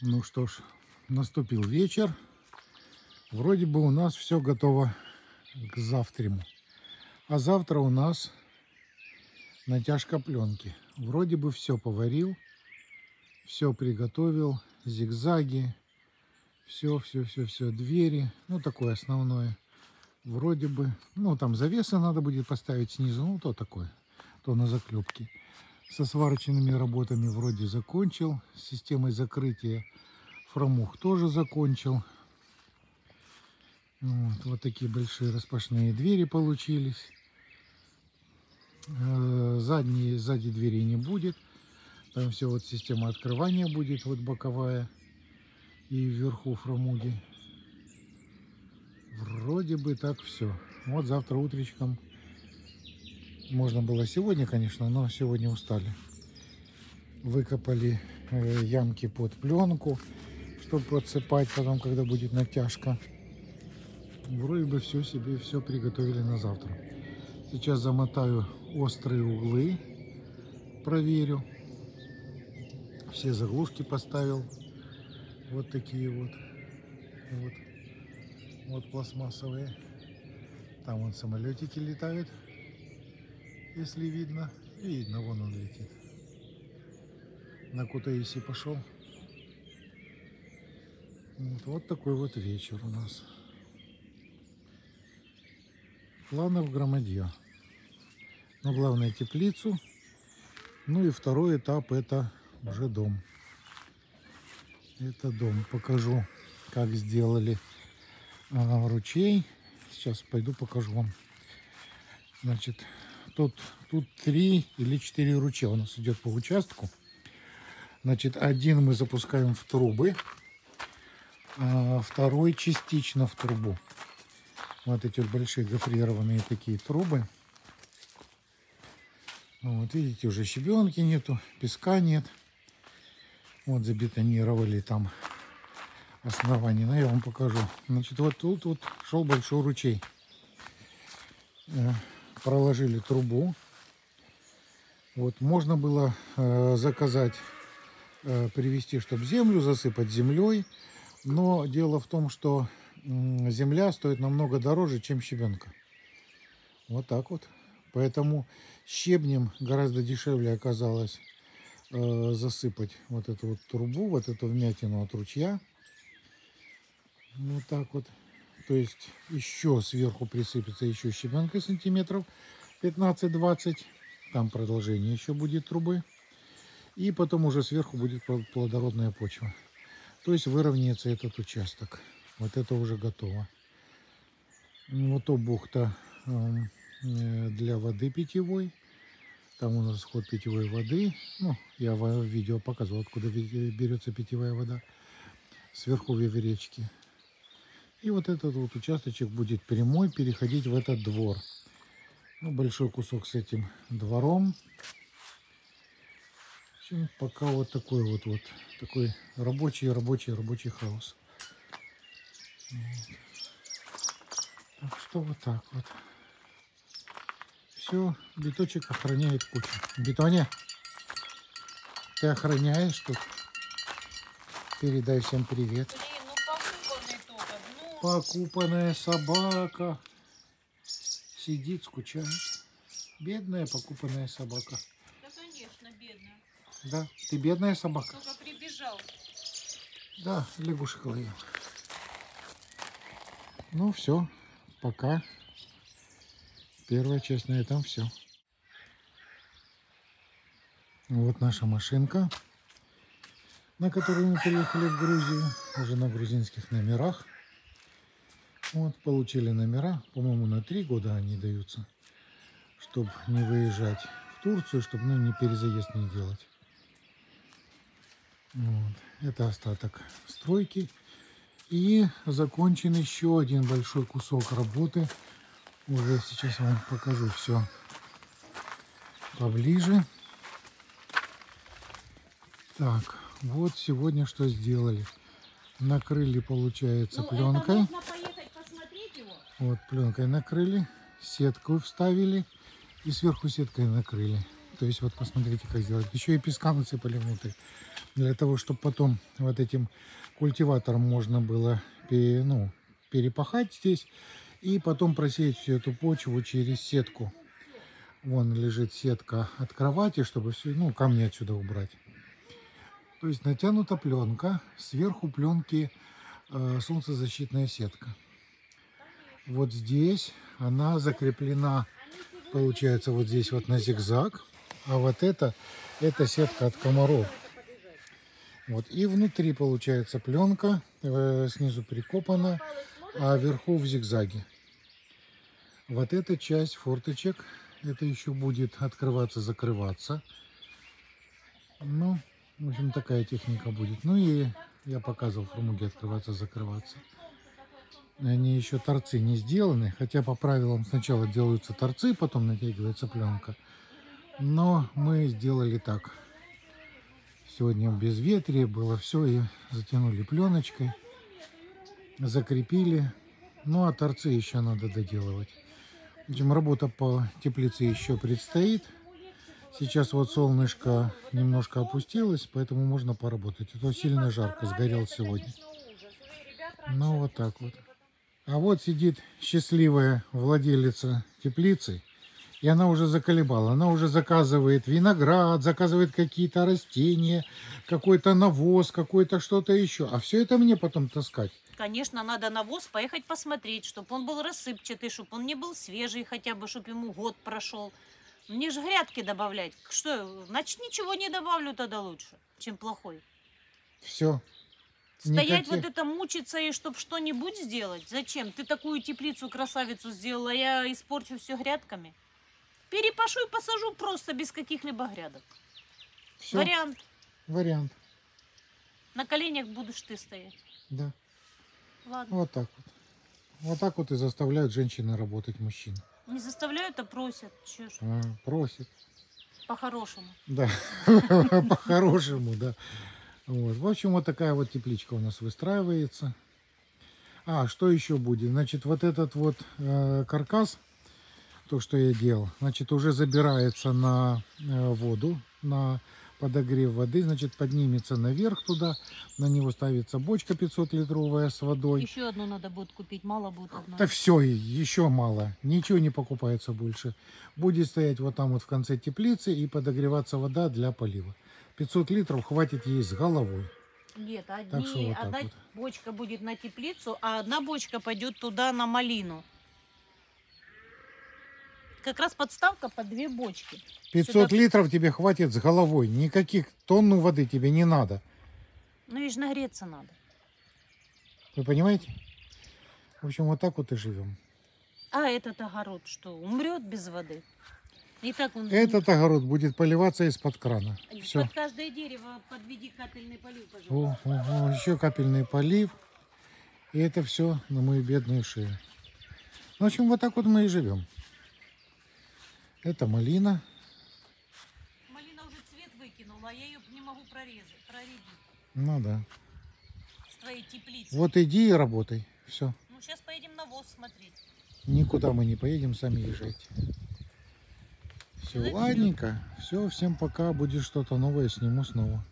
Ну что ж, наступил вечер. Вроде бы у нас все готово к завтраму. А завтра у нас натяжка пленки. Вроде бы все поварил, все приготовил, зигзаги, все, все, все, все, двери, ну такое основное. Вроде бы, ну там завесы надо будет поставить снизу, ну то такое, то на заклепке. Со сварочными работами вроде закончил, с системой закрытия фрамух тоже закончил. Вот, вот такие большие распашные двери получились. Э, задние, сзади двери не будет. Там все вот система открывания будет, вот боковая. И вверху фрамуги. Вроде бы так все. Вот завтра утречком. Можно было сегодня, конечно, но сегодня устали. Выкопали э, ямки под пленку, чтобы подсыпать потом, когда будет натяжка. Вроде бы все себе, все приготовили на завтра. Сейчас замотаю острые углы, проверю. Все заглушки поставил. Вот такие вот. Вот, вот пластмассовые. Там вон самолетики летают, если видно. Видно, вон он летит. На Кутаиси пошел. Вот, вот такой вот вечер у нас. Планов громадье. Но главное теплицу. Ну и второй этап это уже дом. Это дом. Покажу, как сделали ручей. Сейчас пойду покажу вам. Значит, тут, тут три или четыре ручья у нас идет по участку. Значит, один мы запускаем в трубы, а второй частично в трубу. Вот эти вот большие гофрированные такие трубы. Вот видите, уже щебенки нету, песка нет. Вот забетонировали там основание. Но ну, я вам покажу. Значит, вот тут вот шел большой ручей. Э, проложили трубу. Вот можно было э, заказать, э, привезти, чтобы землю засыпать землей. Но дело в том, что земля стоит намного дороже, чем щебенка. Вот так вот. Поэтому щебнем гораздо дешевле оказалось э, засыпать вот эту вот трубу, вот эту вмятину от ручья. Вот так вот. То есть еще сверху присыпется еще щебенка сантиметров 15-20. Там продолжение еще будет трубы. И потом уже сверху будет плодородная почва. То есть выровняется этот участок. Вот это уже готово. Вот то бухта эм, э, для воды питьевой. Там у нас ход питьевой воды. Ну, я в видео показывал, откуда берется питьевая вода. Сверху речки. И вот этот вот участочек будет прямой переходить в этот двор. Ну, большой кусок с этим двором. общем, пока вот такой вот, вот такой рабочий, рабочий, рабочий хаос. Так что вот так вот. Все, биточек охраняет кучу. Бетоне, ты охраняешь тут? Передай всем привет. Блин, ну покупанный только. Ну. Покупанная собака. Сидит, скучает. Бедная покупанная собака. Да, конечно, бедная. Да, ты бедная собака? Только прибежал. Да, лягушек ловил. Ну все, пока. Первая часть на этом все. Вот наша машинка, на которой мы приехали в Грузию, уже на грузинских номерах. Вот, получили номера, по-моему, на три года они даются, чтобы не выезжать в Турцию, чтобы ну, не перезаезд не делать. Вот. Это остаток стройки. И закончен еще один большой кусок работы. Уже сейчас вам покажу все поближе. Так, вот сегодня что сделали. Накрыли, получается, ну, пленкой. Вот пленкой накрыли, сетку вставили и сверху сеткой накрыли. То есть вот посмотрите, как сделать. Еще и песка насыпали внутрь. Для того, чтобы потом вот этим культиватором можно было пе- ну, перепахать здесь. И потом просеять всю эту почву через сетку. Вон лежит сетка от кровати, чтобы все, ну, камни отсюда убрать. То есть натянута пленка, сверху пленки э, солнцезащитная сетка. Вот здесь она закреплена, получается, вот здесь вот на зигзаг. А вот это, это сетка от комаров. Вот. И внутри получается пленка, э, снизу прикопана, а вверху в зигзаге. Вот эта часть форточек, это еще будет открываться, закрываться. Ну, в общем, такая техника будет. Ну и я показывал фрамуги открываться, закрываться. Они еще торцы не сделаны, хотя по правилам сначала делаются торцы, потом натягивается пленка. Но мы сделали так. Сегодня без ветрия было все и затянули пленочкой, закрепили. Ну а торцы еще надо доделывать. В общем, работа по теплице еще предстоит. Сейчас вот солнышко немножко опустилось, поэтому можно поработать. А то сильно жарко, сгорел сегодня. Ну вот так вот. А вот сидит счастливая владелица теплицы, и она уже заколебала. Она уже заказывает виноград, заказывает какие-то растения, какой-то навоз, какой-то что-то еще. А все это мне потом таскать. Конечно, надо навоз поехать посмотреть, чтобы он был рассыпчатый, чтобы он не был свежий, хотя бы, чтобы ему год прошел. Мне же грядки добавлять. Что, значит, ничего не добавлю тогда лучше, чем плохой. Все. Стоять Никаких- вот это мучиться и чтобы что-нибудь сделать? Зачем? Ты такую теплицу красавицу сделала, я испорчу все грядками. Перепашу и посажу просто без каких-либо грядок. Все. Вариант. Вариант. На коленях будешь ты стоять. Да. Ладно. Вот так вот. Вот так вот и заставляют женщины работать мужчин. Не заставляют, а просят. Че А, просит. по-хорошему. Да, по-хорошему, да. Вот. В общем, вот такая вот тепличка у нас выстраивается. А, что еще будет? Значит, вот этот вот э, каркас, то, что я делал, значит, уже забирается на э, воду, на подогрев воды, значит, поднимется наверх туда, на него ставится бочка 500-литровая с водой. Еще одну надо будет купить, мало будет одной. Да все, еще мало. Ничего не покупается больше. Будет стоять вот там вот в конце теплицы и подогреваться вода для полива. 500 литров хватит ей с головой. Нет, Так одни, что вот так одна вот. бочка будет на теплицу, а одна бочка пойдет туда на малину. Как раз подставка под две бочки. 500 Сюда- литров тебе хватит с головой. Никаких тонну воды тебе не надо. Ну и ж нагреться надо. Вы понимаете? В общем, вот так вот и живем. А этот огород что, умрет без воды? И так он Этот огород будет поливаться из-под крана. под Все. каждое дерево подведи капельный полив, пожалуйста. еще капельный полив. И это все на мою бедную шею. Ну, в общем, вот так вот мы и живем. Это малина. Малина уже цвет выкинула, а я ее не могу прорезать, проредить Ну да. с твоей теплицы. Вот иди и работай. Все. Ну сейчас поедем на воз смотреть. Никуда мы не поедем, сами езжайте. Все, ладненько. Все, всем пока. Будет что-то новое, сниму снова.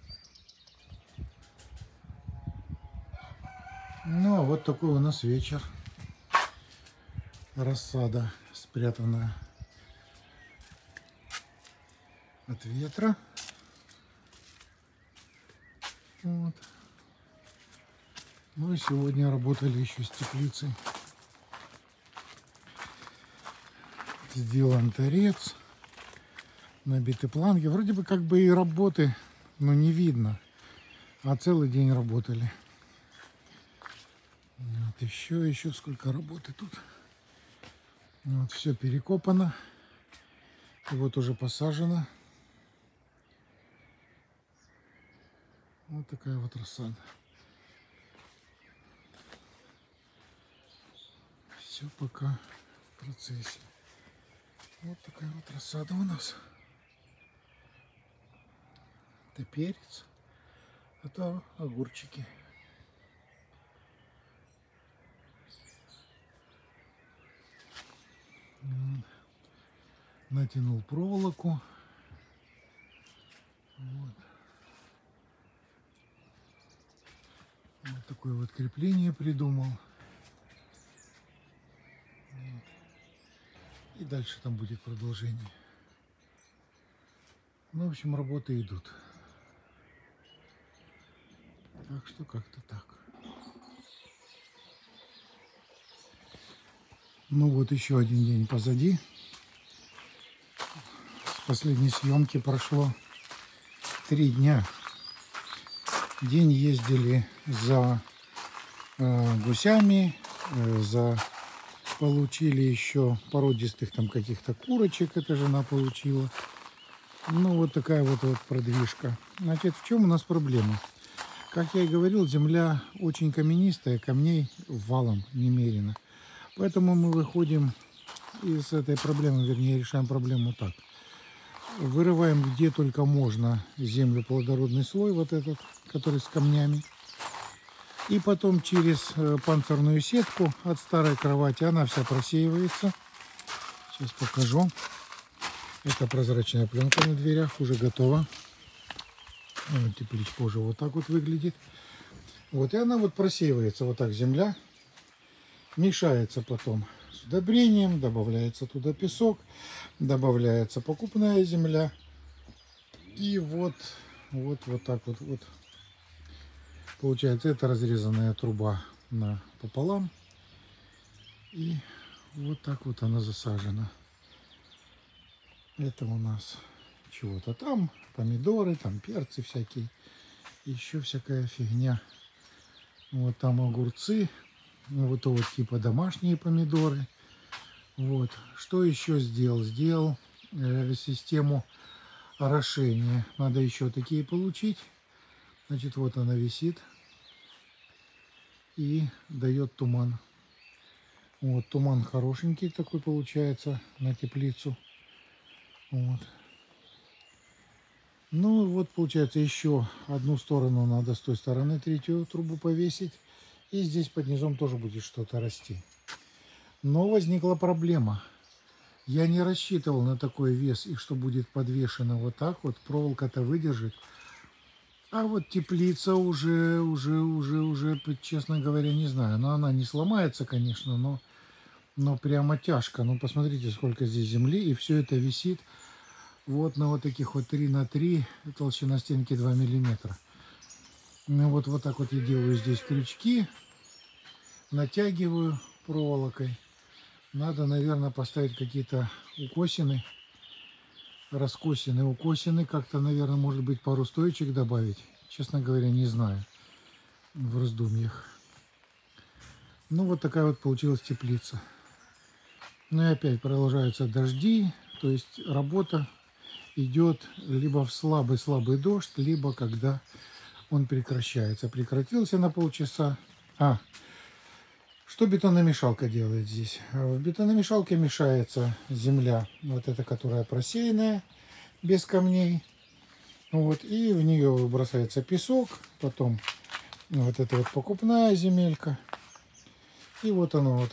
Ну, а вот такой у нас вечер. Рассада спрятана от ветра. Вот. Ну и сегодня работали еще с теплицей. Сделан торец. Набиты планки. Вроде бы как бы и работы, но не видно. А целый день работали. Вот еще, еще сколько работы тут. Вот все перекопано. И вот уже посажено. Вот такая вот рассада. Все пока в процессе. Вот такая вот рассада у нас. Это перец, это огурчики. Натянул проволоку Вот. Вот такое вот крепление придумал. И дальше там будет продолжение. Ну, в общем, работы идут. Так что как-то так. Ну вот еще один день позади. С последней съемки прошло три дня. День ездили за э, гусями, э, за получили еще породистых там каких-то курочек, это жена получила. Ну вот такая вот, вот продвижка. Значит, в чем у нас проблема? Как я и говорил, земля очень каменистая, камней валом немерено. Поэтому мы выходим из этой проблемы, вернее, решаем проблему так. Вырываем где только можно землю, плодородный слой вот этот, который с камнями. И потом через э, панцирную сетку от старой кровати она вся просеивается. Сейчас покажу. Это прозрачная пленка на дверях, уже готова. Вот тепличка уже вот так вот выглядит. Вот, и она вот просеивается, вот так земля мешается потом с удобрением, добавляется туда песок, добавляется покупная земля. И вот, вот, вот так вот, вот. Получается, это разрезанная труба на пополам. И вот так вот она засажена. Это у нас чего-то там, помидоры, там перцы всякие, еще всякая фигня. Вот там огурцы, ну, вот вот типа домашние помидоры. Вот. Что еще сделал? Сделал э, систему орошения. Надо еще такие получить. Значит, вот она висит и дает туман. Вот туман хорошенький такой получается на теплицу. Вот. Ну вот получается еще одну сторону надо с той стороны третью трубу повесить. И здесь под низом тоже будет что-то расти. Но возникла проблема. Я не рассчитывал на такой вес и что будет подвешено вот так вот. Проволока-то выдержит. А вот теплица уже, уже, уже, уже, честно говоря, не знаю. Но она не сломается, конечно, но, но прямо тяжко. Ну, посмотрите, сколько здесь земли. И все это висит вот на вот таких вот 3 на 3 толщина стенки 2 миллиметра. Ну, вот, вот так вот я делаю здесь крючки, натягиваю проволокой. Надо, наверное, поставить какие-то укосины, раскосины, укосины. Как-то, наверное, может быть, пару стоечек добавить. Честно говоря, не знаю. В раздумьях. Ну, вот такая вот получилась теплица. Ну и опять продолжаются дожди. То есть работа идет либо в слабый-слабый дождь, либо когда он прекращается. Прекратился на полчаса. А, что бетономешалка делает здесь? В бетономешалке мешается земля, вот эта, которая просеянная, без камней. Вот, и в нее бросается песок, потом вот эта вот покупная земелька. И вот оно вот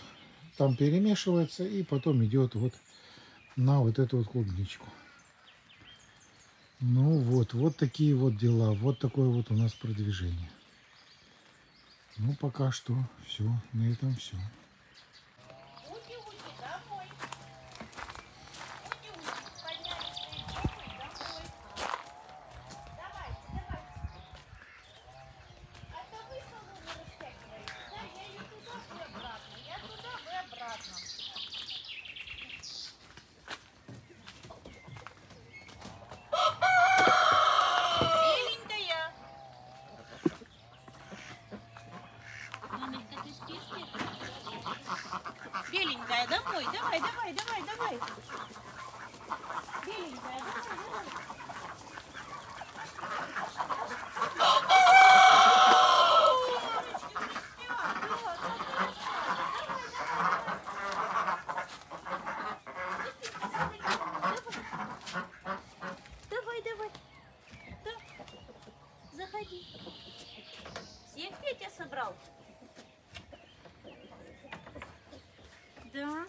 там перемешивается, и потом идет вот на вот эту вот клубничку. Ну вот, вот такие вот дела. Вот такое вот у нас продвижение. Ну, пока что все. На этом все. Беленькая. Мамочка, ты спишь? Беленькая, домой, давай, давай, давай, давай. Беленькая, давай, давай. Давай, давай. Да. Заходи. Всех Петя собрал? Да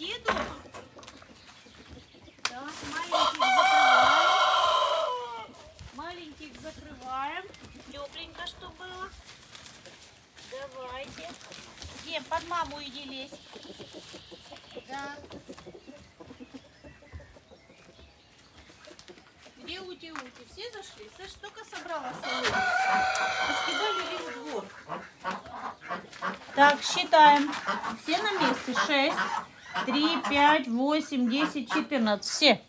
беседу. Так, маленьких закрываем. Маленьких закрываем. Тепленько, что было. Давайте. Дем, под маму иди лезь. Да. Где ути-ути? Все зашли? Саш только собрала салон. Раскидали весь двор. Так, считаем. Все на месте. Шесть три, пять, восемь, десять, четырнадцать. Все.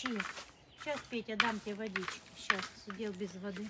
Сейчас, Петя, дам тебе водички. Сейчас, сидел без воды.